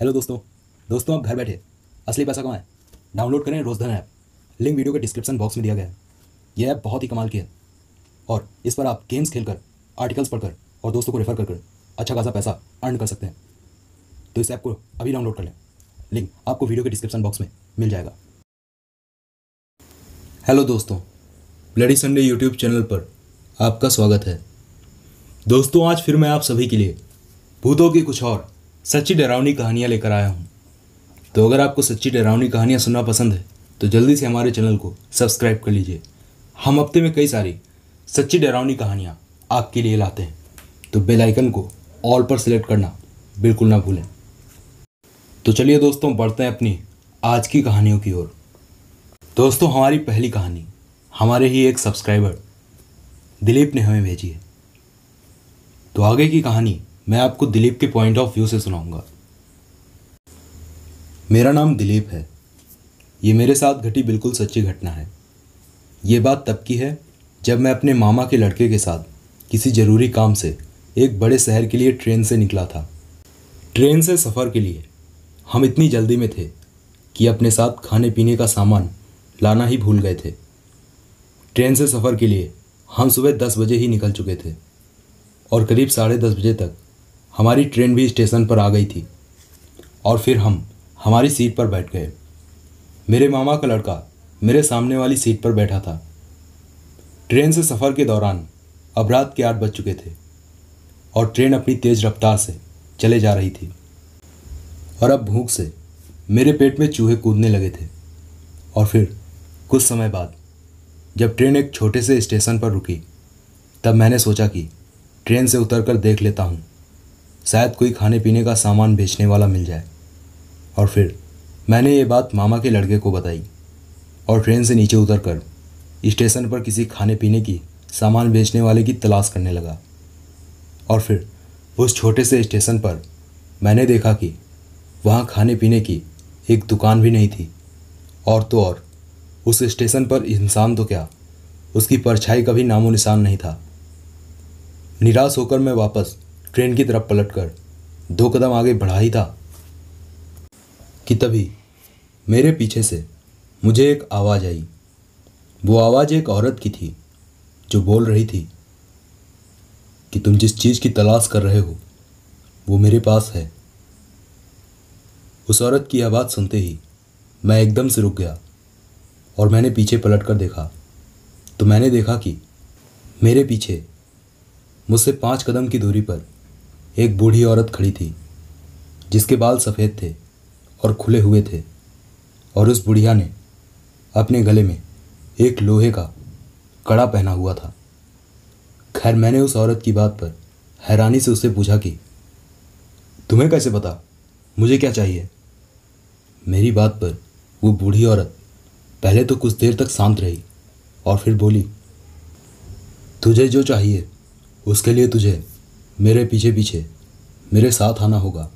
Hello दोस्तों। दोस्तों, आप घर बैठे। असली पैसा कमाएँ डाउनलोड करें रोजधन ऐप लिंक वीडियो के डिस्क्रिप्शन बॉक्स में दिया गया है। यह ऐप बहुत ही कमाल की है। और इस पर आप गेम्स खेलकर आर्टिकल्स पढ़कर और दोस्तों को रेफर कर कर अच्छा खासा पैसा अर्न कर सकते हैं। तो इस ऐप को अभी डाउनलोड कर लें। लिंक आपको वीडियो के डिस्क्रिप्शन बॉक्स में मिल जाएगा। हेलो दोस्तों। ब्लडी संडे यूट्यूब चैनल पर आपका स्वागत है। दोस्तों, आज फिर मैं आप सभी के लिए भूतों की कुछ और सच्ची डरावनी कहानियाँ लेकर आया हूँ। तो अगर आपको सच्ची डरावनी कहानियाँ सुनना पसंद है तो जल्दी से हमारे चैनल को सब्सक्राइब कर लीजिए। हम हफ़्ते में कई सारी सच्ची डरावनी कहानियाँ आपके लिए लाते हैं। तो बेल आइकन को ऑल पर सिलेक्ट करना बिल्कुल ना भूलें। तो चलिए दोस्तों, बढ़ते हैं अपनी आज की कहानियों की ओर। दोस्तों, हमारी पहली कहानी, हमारे ही एक सब्सक्राइबर दिलीप ने हमें भेजी है। तो आगे की कहानी मैं आपको दिलीप के पॉइंट ऑफ़ व्यू से सुनाऊँगा। मेरा नाम दिलीप है। ये मेरे साथ घटी बिल्कुल सच्ची घटना है। ये बात तब की है जब मैं अपने मामा के लड़के के साथ किसी ज़रूरी काम से एक बड़े शहर के लिए ट्रेन से निकला था। ट्रेन से सफ़र के लिए हम इतनी जल्दी में थे कि अपने साथ खाने पीने का सामान लाना ही भूल गए थे। ट्रेन से सफ़र के लिए हम सुबह दस बजे ही निकल चुके थे और करीब साढ़े दस बजे तक हमारी ट्रेन भी स्टेशन पर आ गई थी। और फिर हम हमारी सीट पर बैठ गए। मेरे मामा का लड़का मेरे सामने वाली सीट पर बैठा था। ट्रेन से सफ़र के दौरान अब रात के आठ बज चुके थे और ट्रेन अपनी तेज़ रफ्तार से चले जा रही थी। और अब भूख से मेरे पेट में चूहे कूदने लगे थे। और फिर कुछ समय बाद जब ट्रेन एक छोटे से स्टेशन पर रुकी, तब मैंने सोचा कि ट्रेन से उतरकर देख लेता हूँ। शायद कोई खाने पीने का सामान बेचने वाला मिल जाए। और फिर, मैंने ये बात मामा के लड़के को बताई, और ट्रेन से नीचे उतर कर स्टेशन पर किसी खाने पीने की, सामान बेचने वाले की तलाश करने लगा। और फिर, उस छोटे से स्टेशन पर मैंने देखा कि वहाँ खाने पीने की एक दुकान भी नहीं थी। और तो और, उस स्टेशन पर इंसान तो क्या, उसकी परछाई का भी नामो निशान नहीं था। निराश होकर मैं वापस ट्रेन की तरफ़ पलटकर दो कदम आगे बढ़ा ही था कि तभी मेरे पीछे से मुझे एक आवाज़ आई। वो आवाज़ एक औरत की थी जो बोल रही थी कि तुम जिस चीज़ की तलाश कर रहे हो, वो मेरे पास है। उस औरत की आवाज़ सुनते ही मैं एकदम से रुक गया और मैंने पीछे पलट कर देखा। तो मैंने देखा कि मेरे पीछे मुझसे पाँच कदम की दूरी पर एक बूढ़ी औरत खड़ी थी, जिसके बाल सफ़ेद थे और खुले हुए थे, और उस बुढ़िया ने अपने गले में एक लोहे का कड़ा पहना हुआ था। खैर, मैंने उस औरत की बात पर हैरानी से उससे पूछा कि, तुम्हें कैसे पता? मुझे क्या चाहिए? मेरी बात पर वो बूढ़ी औरत पहले तो कुछ देर तक शांत रही और फिर बोली, तुझे जो चाहिए, उसके लिए तुझे मेरे पीछे पीछे मेरे साथ आना होगा।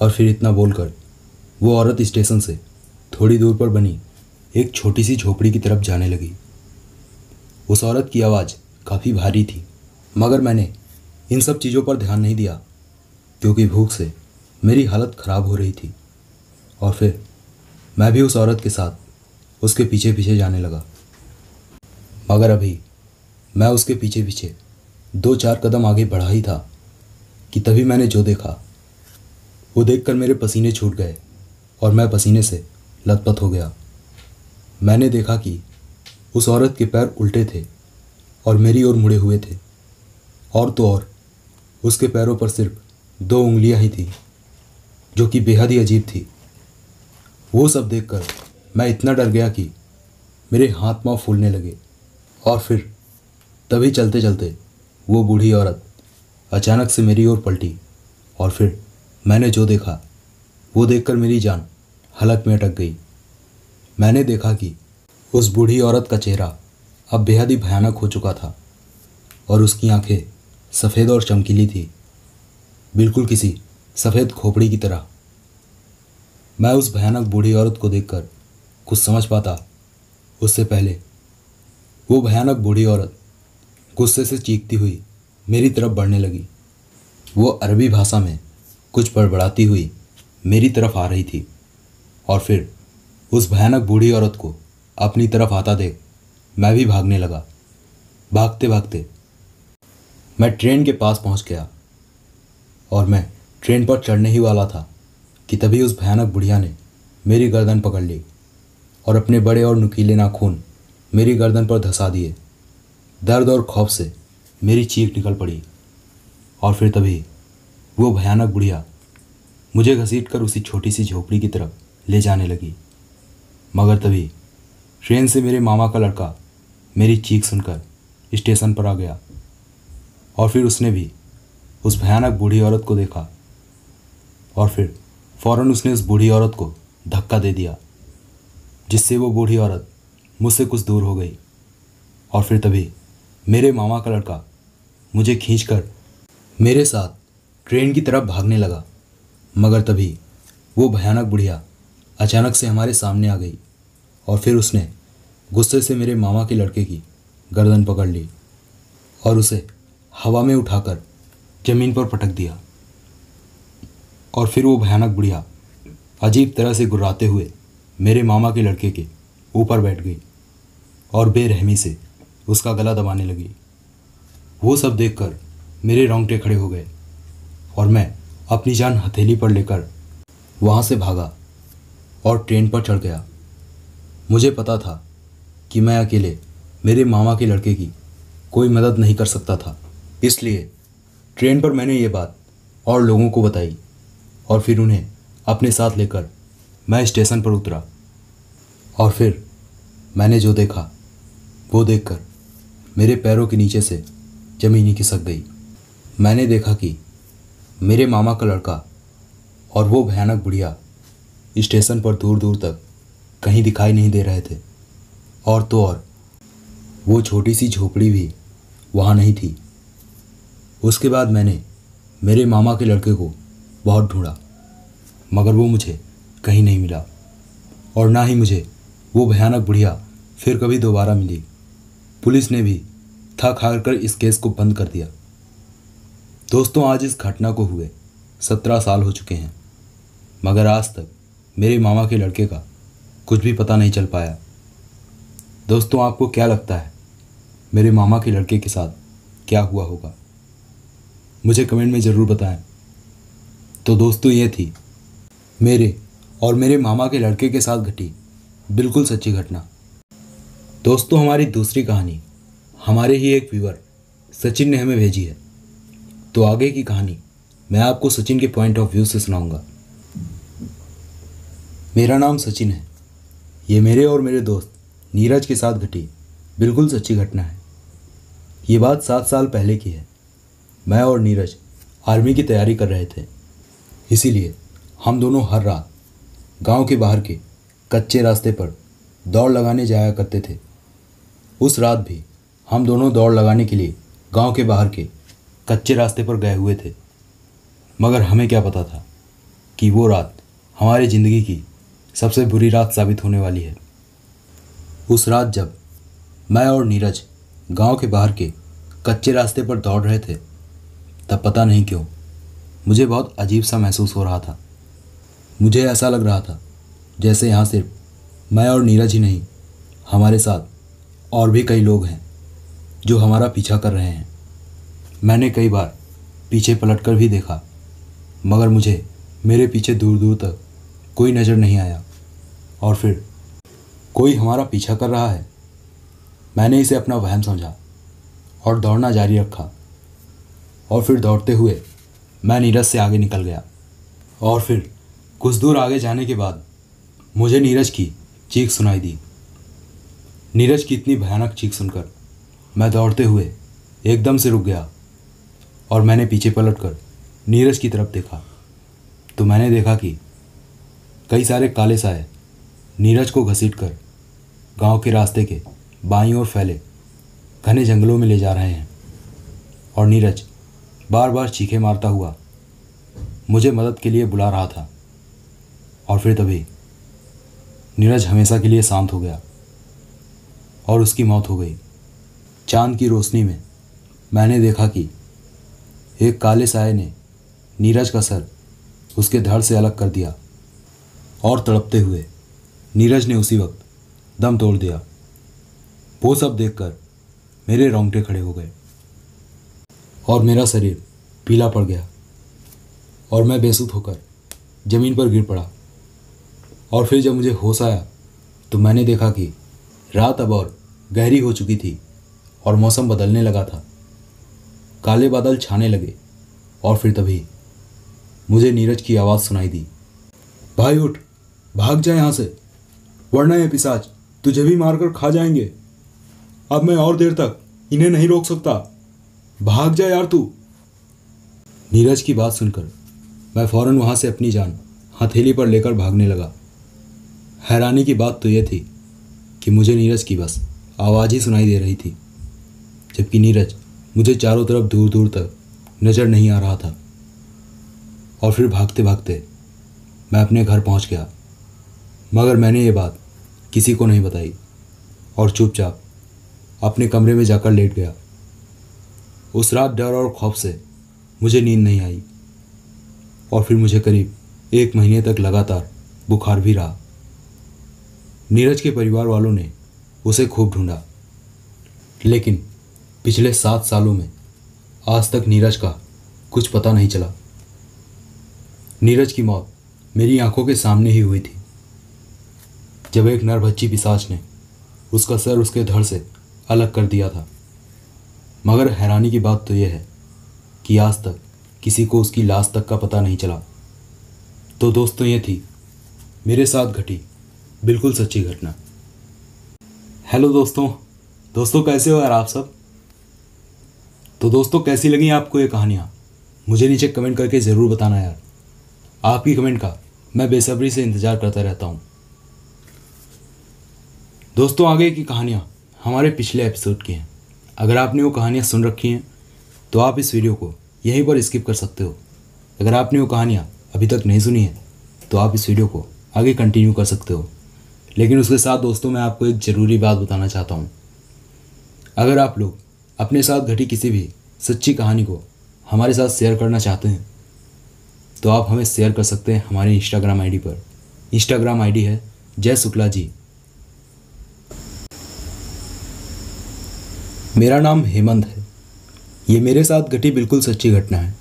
और फिर इतना बोलकर वो औरत स्टेशन से थोड़ी दूर पर बनी एक छोटी सी झोपड़ी की तरफ़ जाने लगी। उस औरत की आवाज़ काफ़ी भारी थी, मगर मैंने इन सब चीज़ों पर ध्यान नहीं दिया, क्योंकि भूख से मेरी हालत ख़राब हो रही थी। और फिर मैं भी उस औरत के साथ उसके पीछे पीछे जाने लगा। मगर अभी मैं उसके पीछे पीछे दो चार कदम आगे बढ़ा ही था कि तभी मैंने जो देखा, वो देखकर मेरे पसीने छूट गए और मैं पसीने से लथपथ हो गया। मैंने देखा कि उस औरत के पैर उल्टे थे और मेरी ओर मुड़े हुए थे। और तो और, उसके पैरों पर सिर्फ़ दो उंगलियाँ ही थी, जो कि बेहद ही अजीब थी। वो सब देखकर मैं इतना डर गया कि मेरे हाथ पाँव फूलने लगे और फिर तभी चलते चलते वो बूढ़ी औरत अचानक से मेरी ओर पलटी और फिर मैंने जो देखा, वो देखकर मेरी जान हलक में अटक गई। मैंने देखा कि उस बूढ़ी औरत का चेहरा अब बेहद ही भयानक हो चुका था और उसकी आँखें सफ़ेद और चमकीली थी, बिल्कुल किसी सफ़ेद खोपड़ी की तरह। मैं उस भयानक बूढ़ी औरत को देखकर कुछ समझ पाता। उससे पहले वो भयानक बूढ़ी औरत गुस्से से चीखती हुई मेरी तरफ़ बढ़ने लगी। वो अरबी भाषा में कुछ बड़बड़ाती हुई मेरी तरफ़ आ रही थी और फिर उस भयानक बूढ़ी औरत को अपनी तरफ़ आता देख मैं भी भागने लगा। भागते भागते मैं ट्रेन के पास पहुँच गया और मैं ट्रेन पर चढ़ने ही वाला था कि तभी उस भयानक बुढ़िया ने मेरी गर्दन पकड़ ली और अपने बड़े और नुकीले नाखून मेरी गर्दन पर धंसा दिए। दर्द और खौफ से मेरी चीख निकल पड़ी। और फिर तभी वो भयानक बुढ़िया मुझे घसीट कर उसी छोटी सी झोपड़ी की तरफ़ ले जाने लगी। मगर तभी ट्रेन से मेरे मामा का लड़का मेरी चीख सुनकर स्टेशन पर आ गया। और फिर उसने भी उस भयानक बूढ़ी औरत को देखा। और फिर फ़ौरन उसने उस बूढ़ी औरत को धक्का दे दिया, जिससे वो बूढ़ी औरत मुझसे कुछ दूर हो गई। और फिर तभी मेरे मामा का लड़का मुझे खींचकर मेरे साथ ट्रेन की तरफ़ भागने लगा। मगर तभी वो भयानक बुढ़िया अचानक से हमारे सामने आ गई और फिर उसने गुस्से से मेरे मामा के लड़के की गर्दन पकड़ ली और उसे हवा में उठाकर ज़मीन पर पटक दिया। और फिर वो भयानक बुढ़िया अजीब तरह से गुर्राते हुए मेरे मामा के लड़के के ऊपर बैठ गई और बेरहमी से उसका गला दबाने लगी। वो सब देखकर मेरे रोंगटे खड़े हो गए और मैं अपनी जान हथेली पर लेकर वहाँ से भागा और ट्रेन पर चढ़ गया। मुझे पता था कि मैं अकेले मेरे मामा के लड़के की कोई मदद नहीं कर सकता था। इसलिए ट्रेन पर मैंने ये बात और लोगों को बताई और फिर उन्हें अपने साथ लेकर मैं स्टेशन पर उतरा और फिर मैंने जो देखा, वो देखकर मेरे पैरों के नीचे से ज़मीनी खिसक गई। मैंने देखा कि मेरे मामा का लड़का और वो भयानक बुढ़िया स्टेशन पर दूर दूर तक कहीं दिखाई नहीं दे रहे थे। और तो और, वो छोटी सी झोपड़ी भी वहाँ नहीं थी। उसके बाद मैंने मेरे मामा के लड़के को बहुत ढूंढा, मगर वो मुझे कहीं नहीं मिला। और ना ही मुझे वो भयानक बुढ़िया फिर कभी दोबारा मिली। पुलिस ने भी थक हार कर इस केस को बंद कर दिया। दोस्तों, आज इस घटना को हुए। सत्रह साल हो चुके हैं। मगर आज तक मेरे मामा के लड़के का कुछ भी पता नहीं चल पाया। दोस्तों, आपको क्या लगता है? मेरे मामा के लड़के के साथ क्या हुआ होगा? मुझे कमेंट में ज़रूर बताएँ। तो दोस्तों, ये थी मेरे और मेरे मामा के लड़के के साथ घटी बिल्कुल सच्ची घटना। दोस्तों, हमारी दूसरी कहानी। हमारे ही एक व्यूवर सचिन ने हमें भेजी है। तो आगे की कहानी मैं आपको सचिन के पॉइंट ऑफ़ व्यू से सुनाऊँगा। मेरा नाम सचिन है। ये मेरे और मेरे दोस्त नीरज के साथ घटी बिल्कुल सच्ची घटना है। ये बात सात साल पहले की है। मैं और नीरज आर्मी की तैयारी कर रहे थे। इसीलिए हम दोनों हर रात गाँव के बाहर के कच्चे रास्ते पर दौड़ लगाने जाया करते थे। उस रात भी हम दोनों दौड़ लगाने के लिए गाँव के बाहर के कच्चे रास्ते पर गए हुए थे। मगर हमें क्या पता था कि वो रात हमारी ज़िंदगी की सबसे बुरी रात साबित होने वाली है। उस रात जब मैं और नीरज गाँव के बाहर के कच्चे रास्ते पर दौड़ रहे थे, तब पता नहीं क्यों मुझे बहुत अजीब सा महसूस हो रहा था। मुझे ऐसा लग रहा था जैसे यहाँ सिर्फ़ मैं और नीरज ही नहीं, हमारे साथ और भी कई लोग हैं। जो हमारा पीछा कर रहे हैं। मैंने कई बार पीछे पलट कर भी देखा, मगर मुझे मेरे पीछे दूर दूर तक कोई नज़र नहीं आया। और फिर कोई हमारा पीछा कर रहा है। मैंने इसे अपना वहम समझा और दौड़ना जारी रखा। और फिर दौड़ते हुए मैं नीरज से आगे निकल गया। और फिर कुछ दूर आगे जाने के बाद मुझे नीरज की चीख सुनाई दी। नीरज की इतनी भयानक चीख सुनकर मैं दौड़ते हुए एकदम से रुक गया और मैंने पीछे पलट कर नीरज की तरफ़ देखा। तो मैंने देखा कि कई सारे काले साए नीरज को घसीट कर गाँव के रास्ते के बाईं ओर फैले, घने जंगलों में ले जा रहे हैं। और नीरज बार बार चीखे मारता हुआ मुझे मदद के लिए बुला रहा था। और फिर तभी नीरज हमेशा के लिए शांत हो गया और उसकी मौत हो गई। चाँद की रोशनी में मैंने देखा कि एक काले साय ने नीरज का सर उसके धड़ से अलग कर दिया और तड़पते हुए नीरज ने उसी वक्त दम तोड़ दिया। वो सब देखकर मेरे रोंगटे खड़े हो गए और मेरा शरीर पीला पड़ गया और मैं बेसुध होकर ज़मीन पर गिर पड़ा। और फिर जब मुझे होश आया तो मैंने देखा कि रात अब और गहरी हो चुकी थी। और मौसम बदलने लगा था। काले बादल छाने लगे और फिर तभी मुझे नीरज की आवाज़ सुनाई दी। भाई उठ, भाग जा यहाँ से, वरना ये पिसाच तुझे भी मारकर खा जाएँगे। अब मैं और देर तक इन्हें नहीं रोक सकता। भाग जा यार तू। नीरज की बात सुनकर मैं फ़ौरन वहाँ से अपनी जान हथेली पर लेकर भागने लगा। हैरानी की बात तो यह थी कि मुझे नीरज की बस आवाज़ ही सुनाई दे रही थी। जबकि नीरज मुझे चारों तरफ़ दूर दूर तक नज़र नहीं आ रहा था। और फिर भागते भागते मैं अपने घर पहुँच गया। मगर मैंने ये बात किसी को नहीं बताई और चुपचाप अपने कमरे में जाकर लेट गया। उस रात डर और खौफ से मुझे नींद नहीं आई और फिर मुझे करीब एक महीने तक लगातार बुखार भी रहा। नीरज के परिवार वालों ने उसे खूब ढूंढा, लेकिन पिछले सात सालों में आज तक नीरज का कुछ पता नहीं चला। नीरज की मौत मेरी आँखों के सामने ही हुई थी। जब एक नरभच्ची पिसाच ने उसका सर उसके धड़ से अलग कर दिया था। मगर हैरानी की बात तो यह है कि आज तक किसी को उसकी लाश तक का पता नहीं चला। तो दोस्तों, ये थी मेरे साथ घटी बिल्कुल सच्ची घटना। हेलो दोस्तों दोस्तों कैसे हो यार आप सब? तो दोस्तों, कैसी लगी आपको ये कहानियाँ? मुझे नीचे कमेंट करके ज़रूर बताना यार। आपकी कमेंट का मैं बेसब्री से इंतज़ार करता रहता हूँ। दोस्तों, आगे की कहानियाँ हमारे पिछले एपिसोड की हैं। अगर आपने वो कहानियाँ सुन रखी हैं तो आप इस वीडियो को यहीं पर स्किप कर सकते हो। अगर आपने वो कहानियाँ अभी तक नहीं सुनी है तो आप इस वीडियो को आगे कंटिन्यू कर सकते हो। लेकिन उसके साथ दोस्तों, मैं आपको एक ज़रूरी बात बताना चाहता हूँ। अगर आप लोग अपने साथ घटी किसी भी सच्ची कहानी को हमारे साथ शेयर करना चाहते हैं तो आप हमें शेयर कर सकते हैं हमारे इंस्टाग्राम आईडी पर। इंस्टाग्राम आईडी है जय शुक्ला जी। मेरा नाम हेमंत है। ये मेरे साथ घटी बिल्कुल सच्ची घटना है।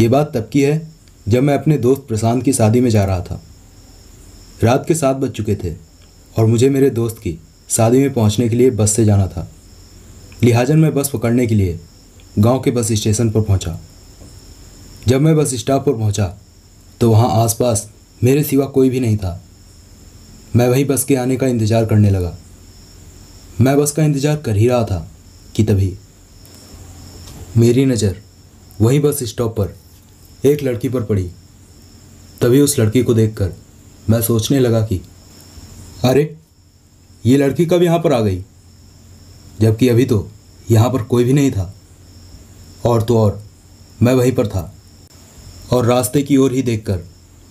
ये बात तब की है जब मैं अपने दोस्त प्रशांत की शादी में जा रहा था। रात के सात बज चुके थे और मुझे मेरे दोस्त की शादी में पहुँचने के लिए बस से जाना था। लिहाजन मैं बस पकड़ने के लिए गाँव के बस स्टेशन पर पहुँचा। जब मैं बस स्टॉप पर पहुँचा तो वहाँ आसपास मेरे सिवा कोई भी नहीं था। मैं वहीं बस के आने का इंतज़ार करने लगा। मैं बस का इंतज़ार कर ही रहा था कि तभी मेरी नज़र वहीं बस स्टॉप पर एक लड़की पर पड़ी। तभी उस लड़की को देखकर मैं सोचने लगा कि, अरे, ये लड़की कब यहाँ पर आ गई? जबकि अभी तो यहाँ पर कोई भी नहीं था। और तो और, मैं वहीं पर था और रास्ते की ओर ही देखकर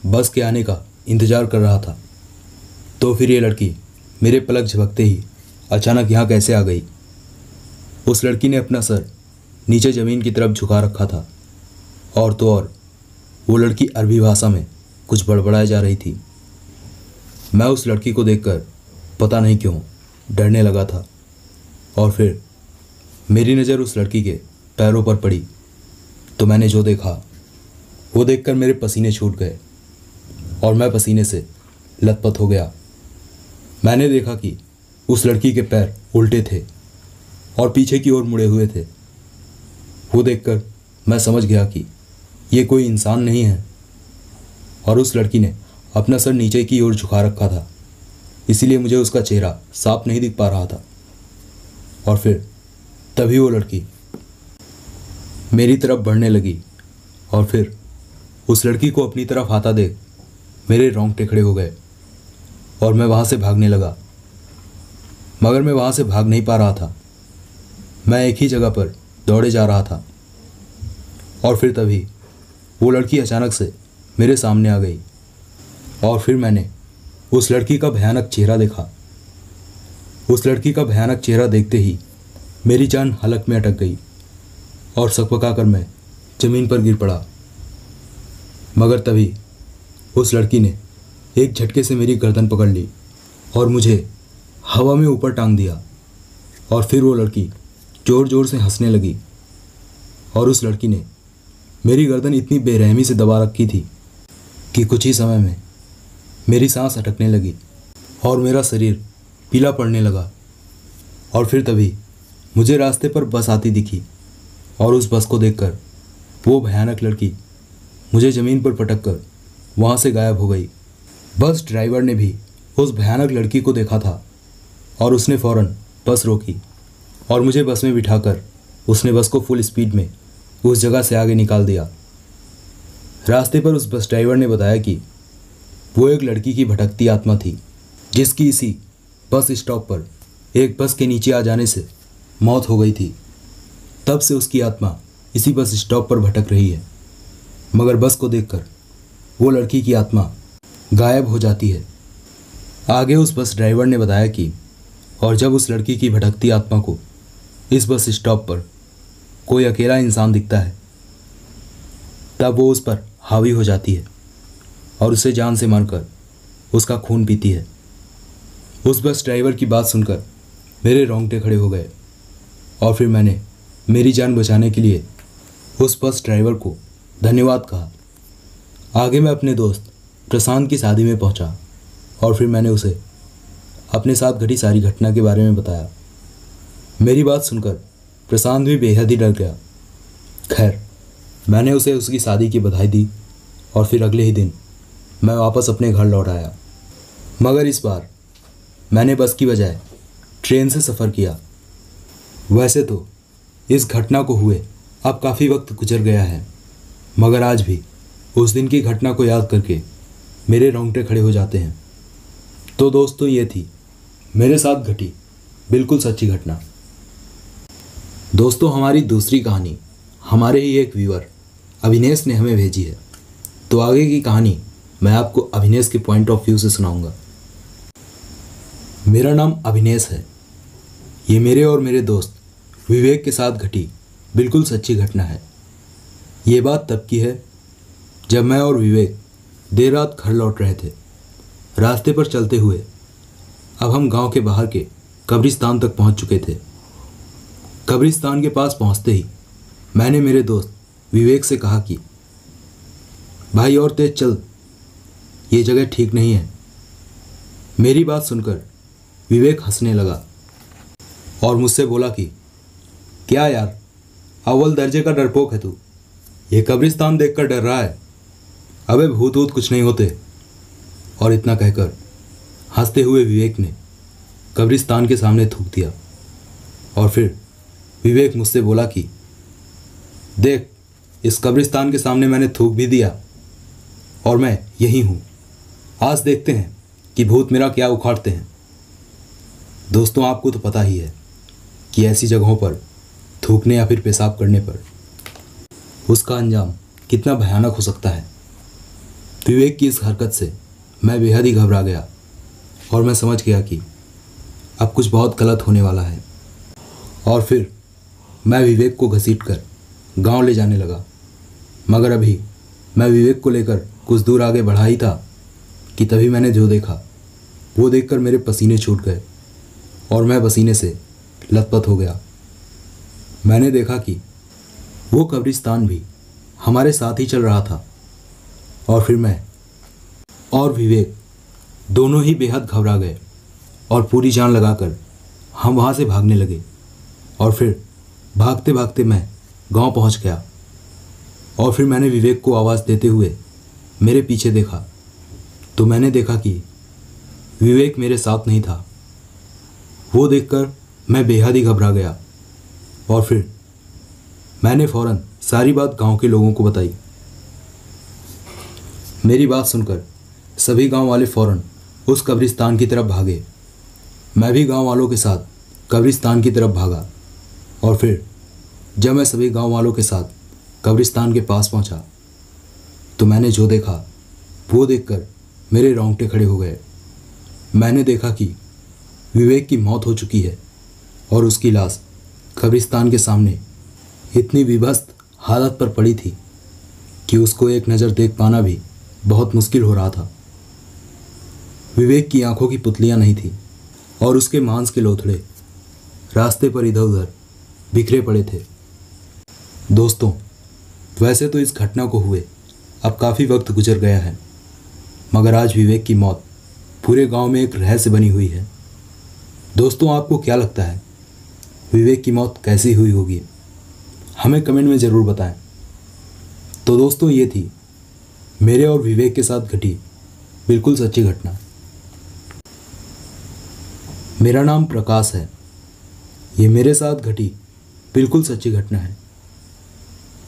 बस के आने का इंतज़ार कर रहा था। तो फिर ये लड़की मेरे पलक झपकते ही अचानक यहाँ कैसे आ गई? उस लड़की ने अपना सर नीचे ज़मीन की तरफ़ झुका रखा था। और तो और, वो लड़की अरबी भाषा में कुछ बड़बड़ाए जा रही थी। मैं उस लड़की को देखकर पता नहीं क्यों डरने लगा था। और फिर मेरी नज़र उस लड़की के पैरों पर पड़ी। तो मैंने जो देखा, वो देखकर मेरे पसीने छूट गए और मैं पसीने से लथपथ हो गया। मैंने देखा कि उस लड़की के पैर उल्टे थे और पीछे की ओर मुड़े हुए थे। वो देखकर मैं समझ गया कि ये कोई इंसान नहीं है और उस लड़की ने अपना सर नीचे की ओर झुका रखा था। इसीलिए मुझे उसका चेहरा साफ़ नहीं दिख पा रहा था। और फिर तभी वो लड़की मेरी तरफ़ बढ़ने लगी और फिर उस लड़की को अपनी तरफ़ आता देख मेरे रोंगटे खड़े हो गए और मैं वहाँ से भागने लगा। मगर मैं वहाँ से भाग नहीं पा रहा था। मैं एक ही जगह पर दौड़े जा रहा था। और फिर तभी वो लड़की अचानक से मेरे सामने आ गई और फिर मैंने उस लड़की का भयानक चेहरा देखा। उस लड़की का भयानक चेहरा देखते ही मेरी जान हलक में अटक गई और सकपका कर मैं ज़मीन पर गिर पड़ा। मगर तभी उस लड़की ने एक झटके से मेरी गर्दन पकड़ ली और मुझे हवा में ऊपर टांग दिया और फिर वो लड़की ज़ोर ज़ोर से हंसने लगी और उस लड़की ने मेरी गर्दन इतनी बेरहमी से दबा रखी थी कि कुछ ही समय में मेरी सांस अटकने लगी और मेरा शरीर पीला पड़ने लगा। और फिर तभी मुझे रास्ते पर बस आती दिखी और उस बस को देखकर वो भयानक लड़की मुझे ज़मीन पर पटक कर वहाँ से गायब हो गई। बस ड्राइवर ने भी उस भयानक लड़की को देखा था और उसने फ़ौरन बस रोकी और मुझे बस में बिठाकर उसने बस को फुल स्पीड में उस जगह से आगे निकाल दिया। रास्ते पर उस बस ड्राइवर ने बताया कि वो एक लड़की की भटकती आत्मा थी जिसकी इसी बस स्टॉप पर, एक बस के नीचे आ जाने से मौत हो गई थी। तब से उसकी आत्मा इसी बस स्टॉप पर भटक रही है। मगर बस को देखकर वो लड़की की आत्मा गायब हो जाती है। आगे उस बस ड्राइवर ने बताया कि, और जब उस लड़की की भटकती आत्मा को इस बस स्टॉप पर कोई अकेला इंसान दिखता है, तब वो उस पर हावी हो जाती है और उसे जान से मारकर उसका खून पीती है। उस बस ड्राइवर की बात सुनकर मेरे रोंगटे खड़े हो गए। और फिर मैंने मेरी जान बचाने के लिए उस बस ड्राइवर को धन्यवाद कहा। आगे मैं अपने दोस्त प्रशांत की शादी में पहुँचा और फिर मैंने उसे अपने साथ घटी सारी घटना के बारे में बताया। मेरी बात सुनकर प्रशांत भी बेहद ही डर गया। खैर, मैंने उसे उसकी शादी की बधाई दी और फिर अगले ही दिन मैं वापस अपने घर लौट आया। मगर इस बार मैंने बस की बजाय ट्रेन से सफ़र किया। वैसे तो इस घटना को हुए अब काफ़ी वक्त गुजर गया है, मगर आज भी उस दिन की घटना को याद करके मेरे रोंगटे खड़े हो जाते हैं। तो दोस्तों, ये थी मेरे साथ घटी बिल्कुल सच्ची घटना। दोस्तों, हमारी दूसरी कहानी, हमारे ही एक व्यूअर अभिनेश ने हमें भेजी है। तो आगे की कहानी मैं आपको अभिनेश के पॉइंट ऑफ़ व्यू से सुनाऊँगा। मेरा नाम अभिनेश है। ये मेरे और मेरे दोस्त विवेक के साथ घटी बिल्कुल सच्ची घटना है। ये बात तब की है जब मैं और विवेक देर रात घर लौट रहे थे। रास्ते पर चलते हुए अब हम गाँव के बाहर के कब्रिस्तान तक पहुँच चुके थे। कब्रिस्तान के पास पहुँचते ही मैंने मेरे दोस्त विवेक से कहा कि, भाई और तेज चल, ये जगह ठीक नहीं है। मेरी बात सुनकर विवेक हंसने लगा और मुझसे बोला कि, क्या यार, अव्वल दर्जे का डरपोक है तू। ये कब्रिस्तान देखकर डर रहा है। अबे भूत वूत कुछ नहीं होते। और इतना कहकर हँसते हुए विवेक ने कब्रिस्तान के सामने थूक दिया। और फिर विवेक मुझसे बोला कि, देख, इस कब्रिस्तान के सामने मैंने थूक भी दिया और मैं यही हूँ। आज देखते हैं कि भूत मेरा क्या उखाड़ते हैं। दोस्तों, आपको तो पता ही है कि ऐसी जगहों पर थूकने या फिर पेशाब करने पर उसका अंजाम कितना भयानक हो सकता है। विवेक की इस हरकत से मैं बेहद ही घबरा गया और मैं समझ गया कि अब कुछ बहुत गलत होने वाला है। और फिर मैं विवेक को घसीट कर गाँव ले जाने लगा। मगर अभी मैं विवेक को लेकर कुछ दूर आगे बढ़ा ही था कि तभी मैंने जो देखा, वो देखकर मेरे पसीने छूट गए। और मैं पसीने से लथपथ हो गया। मैंने देखा कि वो कब्रिस्तान भी हमारे साथ ही चल रहा था। और फिर मैं और विवेक दोनों ही बेहद घबरा गए और पूरी जान लगाकर हम वहाँ से भागने लगे। और फिर भागते भागते मैं गाँव पहुँच गया। और फिर मैंने विवेक को आवाज़ देते हुए मेरे पीछे देखा। तो मैंने देखा कि विवेक मेरे साथ नहीं था। वो देखकर मैं बेहद ही घबरा गया। और फिर मैंने फ़ौरन सारी बात गाँव के लोगों को बताई। मेरी बात सुनकर सभी गाँव वाले फ़ौरन उस कब्रिस्तान की तरफ़ भागे। मैं भी गाँव वालों के साथ कब्रिस्तान की तरफ़ भागा और फिर जब मैं सभी गाँव वालों के साथ कब्रिस्तान के पास पहुँचा तो मैंने जो देखा, वो देखकर मेरे रोंगटे खड़े हो गए। मैंने देखा कि विवेक की मौत हो चुकी है और उसकी लाश कब्रिस्तान के सामने इतनी विभस्त हालत पर पड़ी थी कि उसको एक नज़र देख पाना भी बहुत मुश्किल हो रहा था। विवेक की आँखों की पुतलियाँ नहीं थी और उसके मांस के लोथड़े रास्ते पर इधर उधर बिखरे पड़े थे। दोस्तों, वैसे तो इस घटना को हुए अब काफ़ी वक्त गुजर गया है, मगर आज विवेक की मौत पूरे गाँव में एक रहस्य बनी हुई है। दोस्तों, आपको क्या लगता है? विवेक की मौत कैसी हुई होगी? हमें कमेंट में ज़रूर बताएँ। तो दोस्तों, ये थी मेरे और विवेक के साथ घटी बिल्कुल सच्ची घटना। मेरा नाम प्रकाश है। ये मेरे साथ घटी बिल्कुल सच्ची घटना है।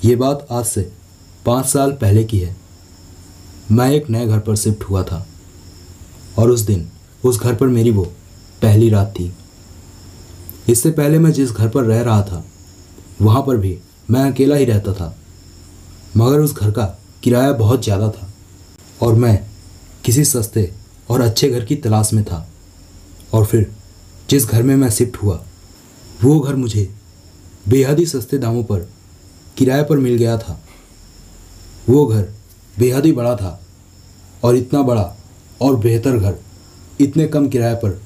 ये बात आज से पाँच साल पहले की है। मैं एक नए घर पर शिफ्ट हुआ था और उस दिन, उस घर पर मेरी वो पहली रात थी। इससे पहले मैं जिस घर पर रह रहा था, वहाँ पर भी मैं अकेला ही रहता था। मगर उस घर का किराया बहुत ज़्यादा था और मैं किसी सस्ते और अच्छे घर की तलाश में था। और फिर जिस घर में मैं शिफ्ट हुआ, वो घर मुझे बेहद ही सस्ते दामों पर किराए पर मिल गया था। वो घर बेहद ही बड़ा था और इतना बड़ा और बेहतर घर इतने कम किराए पर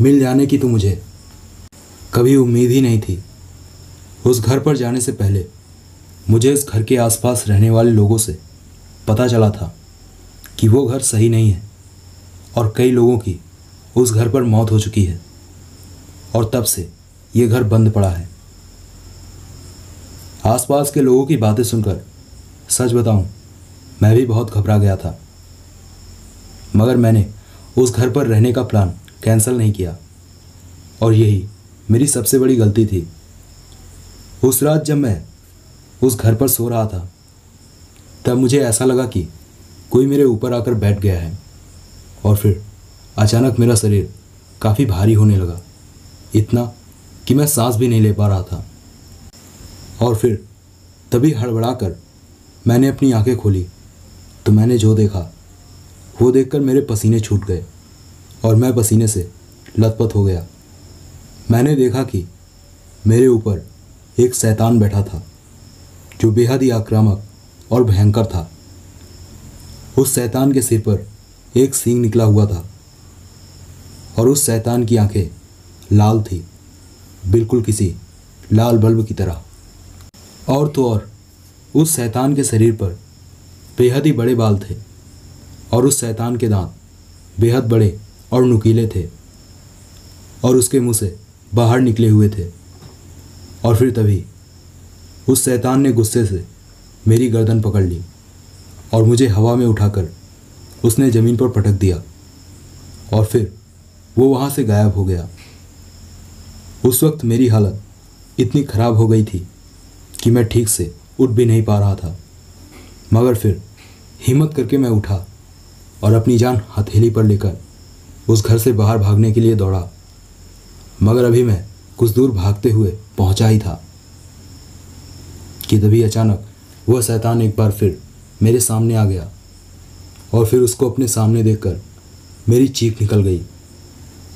मिल जाने की तो मुझे कभी उम्मीद ही नहीं थी। उस घर पर जाने से पहले मुझे इस घर के आसपास रहने वाले लोगों से पता चला था कि वो घर सही नहीं है और कई लोगों की उस घर पर मौत हो चुकी है और तब से ये घर बंद पड़ा है। आसपास के लोगों की बातें सुनकर सच बताऊँ, मैं भी बहुत घबरा गया था। मगर मैंने उस घर पर रहने का प्लान कैंसिल नहीं किया। और यही मेरी सबसे बड़ी गलती थी। उस रात जब मैं उस घर पर सो रहा था, तब मुझे ऐसा लगा कि कोई मेरे ऊपर आकर बैठ गया है। और फिर अचानक मेरा शरीर काफ़ी भारी होने लगा, इतना कि मैं सांस भी नहीं ले पा रहा था। और फिर तभी हड़बड़ा कर मैंने अपनी आँखें खोली तो मैंने जो देखा, वो देखकर मेरे पसीने छूट गए। और मैं पसीने से लथपथ हो गया। मैंने देखा कि मेरे ऊपर एक शैतान बैठा था, जो बेहद ही आक्रामक और भयंकर था। उस शैतान के सिर पर एक सींग निकला हुआ था और उस शैतान की आँखें लाल थी, बिल्कुल किसी लाल बल्ब की तरह। और तो और, उस शैतान के शरीर पर बेहद ही बड़े बाल थे और उस शैतान के दांत बेहद बड़े और नुकीले थे। और उसके मुँह से बाहर निकले हुए थे। और फिर तभी उस शैतान ने गुस्से से मेरी गर्दन पकड़ ली और मुझे हवा में उठाकर उसने ज़मीन पर पटक दिया। और फिर वो वहाँ से गायब हो गया। उस वक्त मेरी हालत इतनी ख़राब हो गई थी कि मैं ठीक से उठ भी नहीं पा रहा था। मगर फिर हिम्मत करके मैं उठा और अपनी जान हथेली पर लेकर उस घर से बाहर भागने के लिए दौड़ा। मगर अभी मैं कुछ दूर भागते हुए पहुँचा ही था। कि तभी अचानक वह शैतान एक बार फिर मेरे सामने आ गया और फिर उसको अपने सामने देखकर मेरी चीख निकल गई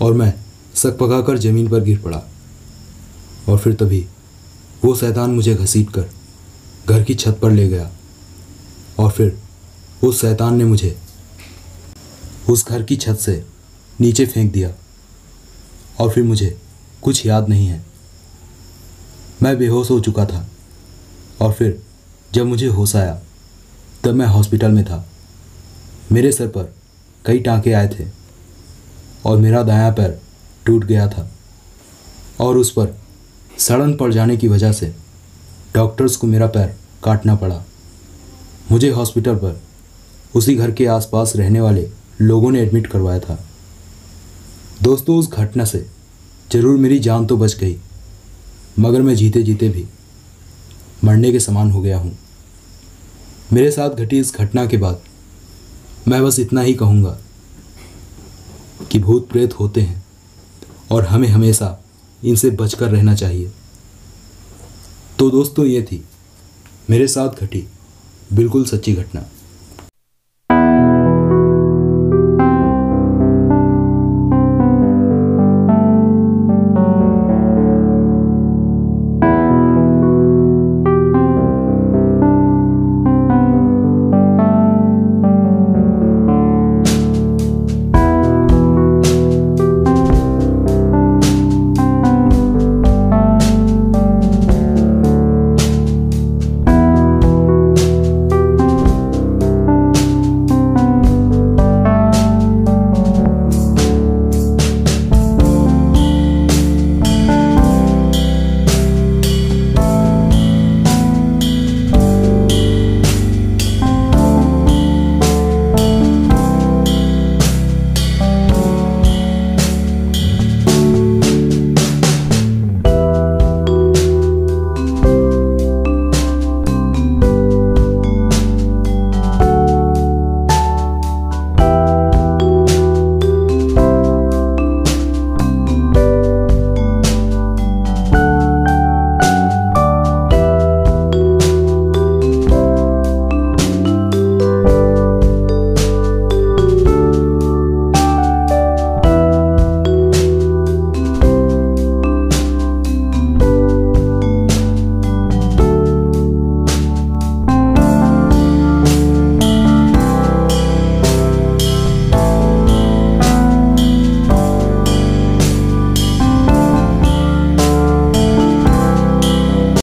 और मैं सक पकाकर ज़मीन पर गिर पड़ा। और फिर तभी वो शैतान मुझे घसीट कर घर की छत पर ले गया और फिर उस शैतान ने मुझे उस घर की छत से नीचे फेंक दिया। और फिर मुझे कुछ याद नहीं है। मैं बेहोश हो चुका था। और फिर जब मुझे होश आया, तब मैं हॉस्पिटल में था। मेरे सर पर कई टांके आए थे और मेरा दायां पैर टूट गया था। और उस पर सड़न पड़ जाने की वजह से डॉक्टर्स को मेरा पैर काटना पड़ा। मुझे हॉस्पिटल पर उसी घर के आसपास रहने वाले लोगों ने एडमिट करवाया था। दोस्तों, उस घटना से ज़रूर मेरी जान तो बच गई, मगर मैं जीते जीते भी मरने के समान हो गया हूँ। मेरे साथ घटी इस घटना के बाद मैं बस इतना ही कहूँगा कि भूत प्रेत होते हैं और हमें हमेशा इनसे बचकर रहना चाहिए। तो दोस्तों, ये थी मेरे साथ घटी बिल्कुल सच्ची घटना।